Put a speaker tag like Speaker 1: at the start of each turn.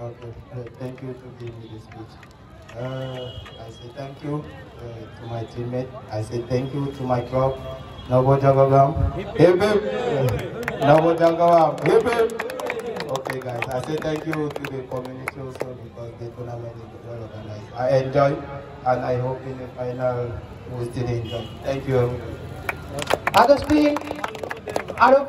Speaker 1: Okay, uh, thank you for giving me this speech. Uh, I say thank you uh, to my teammate. I say thank you to my club, Novo Jagogam. Hip hip. Novo Jagogam. Hip hip. Okay, guys. I say thank you to the community also because the tournament is well organized. I enjoy and I hope in the final we still enjoy. Thank you.
Speaker 2: Augustine, don't.